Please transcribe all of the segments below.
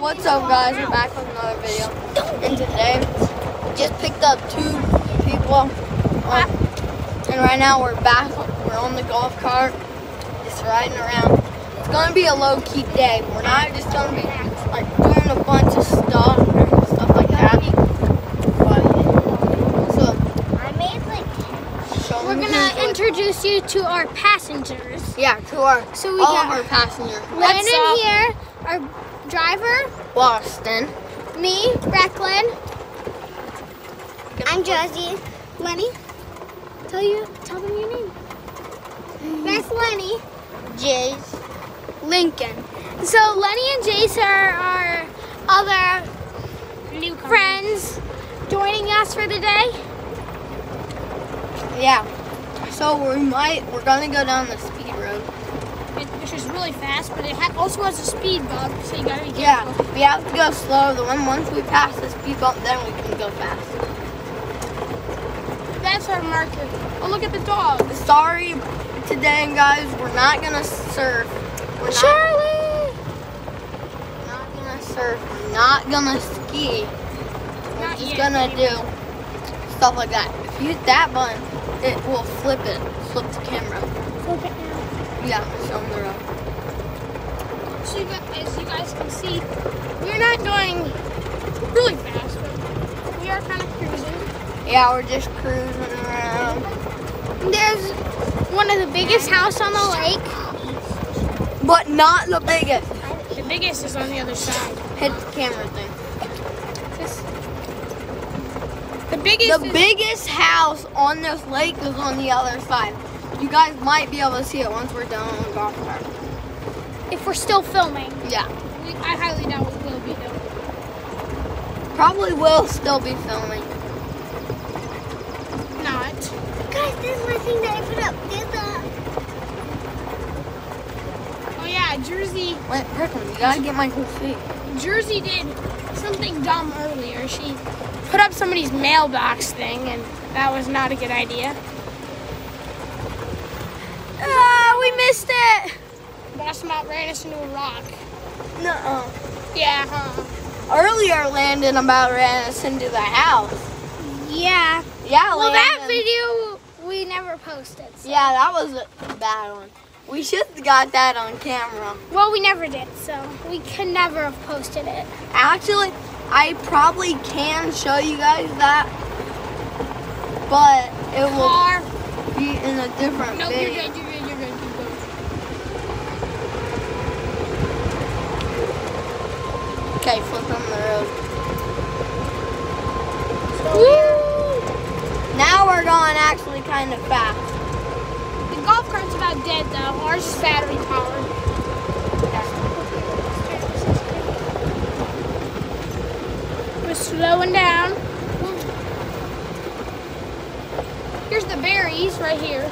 what's up guys? We're back with another video. And today, we just picked up two people. Um, and right now we're back, we're on the golf cart, just riding around. It's gonna be a low-key day. We're not just gonna be like doing a bunch of stuff stuff like that. But, so, I made like show We're gonna introduce you to our passengers. Yeah, to our, So we all got of our passengers. Landon here, our driver, Boston. me, Recklin, I'm Josie. Lenny. Tell you, tell them your name. That's Lenny. Jace. Lincoln. So Lenny and Jace are our other new friends joining us for the day. Yeah. So we might, we're gonna go down the speed road. It, which is really fast, but it ha- also has a speed bump, so you gotta be careful. Yeah, we have to go slow. The one once we pass the speed bump, then we can go fast. That's our marker. Oh, look at the dog. Sorry today, guys. We're not gonna surf. We're not, Charlie! not gonna surf. We're not gonna ski. We're Not just yet, gonna maybe. do stuff like that. If you hit that button, it will flip it, flip the camera. Flip it. Yeah, show them the road. So as you guys can see, we're not going really fast, but we are kind of cruising. Yeah, we're just cruising around. There's one of the biggest house on the lake. But not the biggest. The biggest is on the other side. Hit the camera thing. The biggest The biggest house on this lake is on the other side. You guys might be able to see it once we're done on the golf cart. if we're still filming. Yeah. We, I highly doubt we will be though. Probably will still be filming. Not. Guys, this is my thing that I put up. There's a. Uh, oh yeah, Jersey. Wait, Brooklyn, you gotta get my whole feet. Jersey did something dumb earlier. She put up somebody's mailbox thing, and that was not a good idea. We missed it. Boss about ran us into a rock. No. -uh. Yeah, huh? Earlier, Landon about ran us into the house. Yeah. Yeah, Well, that video we never posted. so- Yeah, that was a bad one. We should have got that on camera. Well, we never did, so we could never have posted it. Actually, I probably can show you guys that, but it will Car. be in a different No, video. good. You're good. You're good. You're good. Okay, flip on the road. Woo! Now we're going actually kind of fast. The golf cart's about dead though. Ours is battery powered. We're slowing down. Here's the berries right here.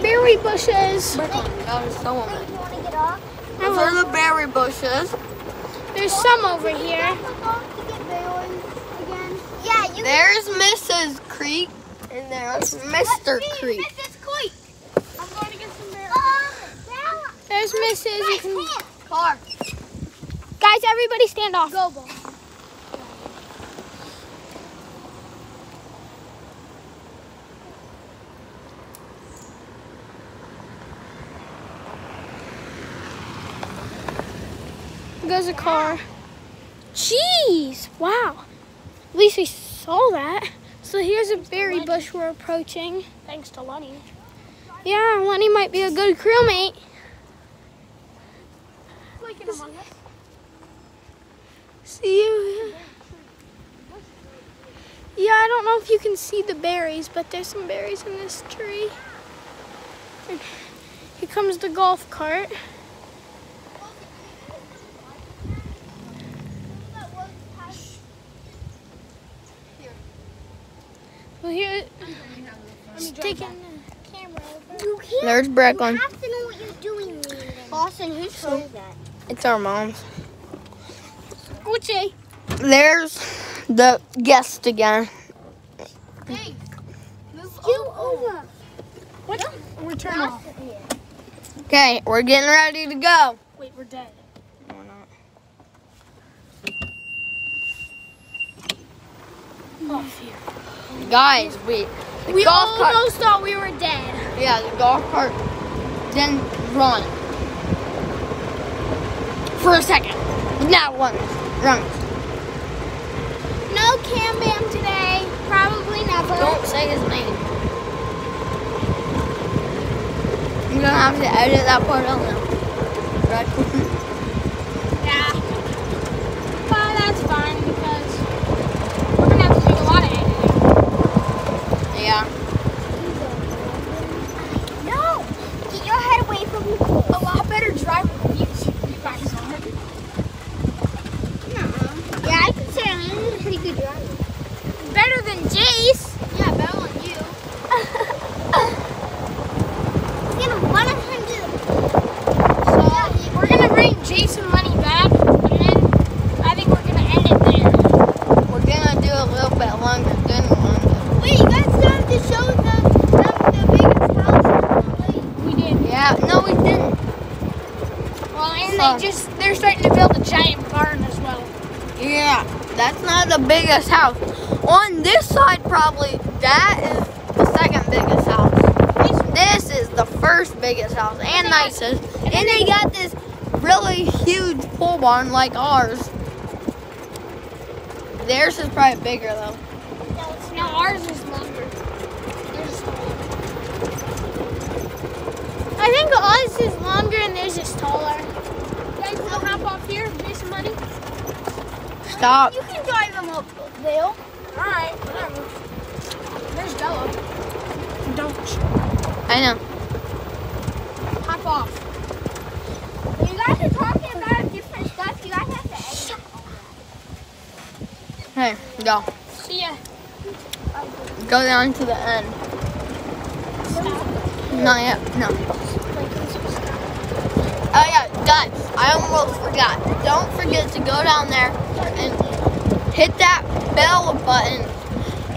Berry bushes. Brooklyn, you gotta show Wait, you want to get off? Those are the berry bushes. There's some over here. Yeah, you There's Mrs. Creek, and there's Mr. Creek. Mrs. Creek. I'm going to get some berries. There's Mrs. You can... Guys, Car. Guys, everybody stand off. Go, ball. Goes a car. Jeez! Wow. At least we saw that. So here's a berry bush we're approaching. Thanks to Lenny. Yeah, Lenny might be a good crewmate. See you. Yeah, I don't know if you can see the berries, but there's some berries in this tree. And here comes the golf cart. Well, here, it's taking the camera over. you can't. There's You Brooklyn. have to know what you're doing. Boston, who told that? It's our mom's. Gucci. There's the guest again. Hey, You over. what? We're turning off. Okay, we're getting ready to go. Wait, we're dead. We're not. Phew. Guys, we We almost thought we were dead. Yeah, the golf cart didn't run for a second. Now one runs. No Cam Bam today. Probably never. Don't say his name. I'm gonna have to edit that part out now. Right? Yeah. But that's fine because we're gonna have to do a lot of editing. yeah. No! Get your head away from the pool. A lot better driver than you, you guys are. Yeah, I could say I'm a pretty good driver. Better than Jace. Yeah, better than you. He's gonna run into the So we're gonna bring Jason money back, and then I think we're gonna end it there. We're gonna do a little bit longer than one. Wait, you guys still have to show the, the, the biggest house on the lake. We did. Yeah, no, we didn't. Well, and they just they're starting to build a giant barn as well. Yeah, that's not the biggest house. On this side, probably, that is the second biggest house. This is the first biggest house and nicest. And they got this really huge pole barn like ours. Theirs is probably bigger though. No, ours is longer. Theirs is taller. I think ours is longer and theirs is taller. You guys want to hop off here and pay some money? Stop. You can drive them up, Dale. Alright, whatever. There's Bella. Don't I know. hop off. You guys are talking about different stuff. You guys have to edit. Hey, go. See ya. Go down to the end. Not yet. No. Oh yeah, guys, I almost forgot. Don't forget to go down there and hit that bell button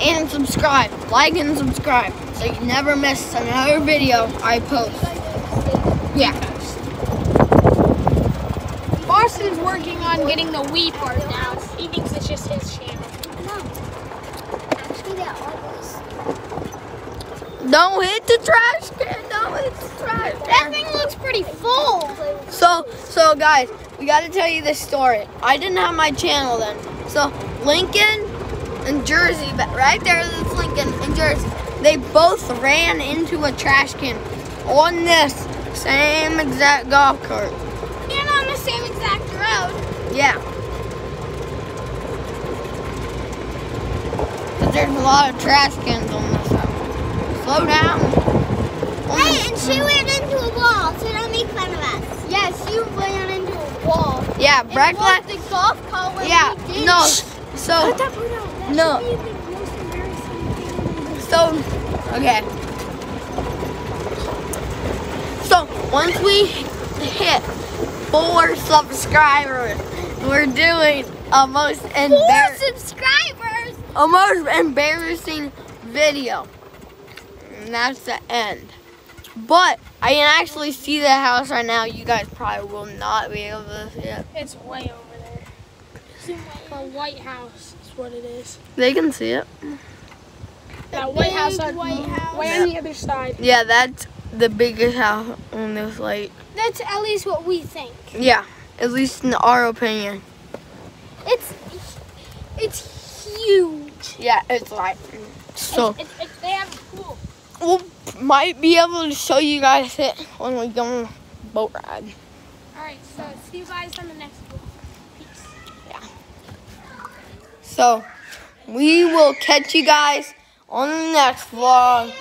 and subscribe. Like and subscribe so you never miss another video I post. Yeah. Boston's working on getting the Wii part down. He thinks it's just his channel. No. Actually, they're always. Don't hit the trash can. Don't hit the trash That thing looks pretty full. So, so guys, we got to tell you this story. I didn't have my channel then. So, Lincoln and Jersey, but right there, that's Lincoln and Jersey. They both ran into a trash can on this same exact golf cart. And on the same exact road. Yeah. 'Cause there's a lot of trash cans on this. Slow down. Hey, and she ran into a wall, so don't make fun of us. Yes, you ran into a wall. Yeah, was let. the golf cart where Yeah, no. So. That No. should be the most embarrassing thing. So, okay. So, once we hit four subscribers, we're doing a most Four embarrassing, subscribers. a most embarrassing video. And that's the end. But I can actually see the house right now. You guys probably will not be able to see it. It's way over there. It's The White House is what it is. They can see it. That White House, White House. way on the other side. Yeah, that's the biggest house on this lake. That's at least what we think. Yeah, at least in our opinion. It's it's huge. Yeah, it's like so. It's, it's, it's, they have a pool. We'll might be able to show you guys it when we go on a boat ride. All right, so see you guys on the next one. Peace. So we will catch you guys on the next vlog.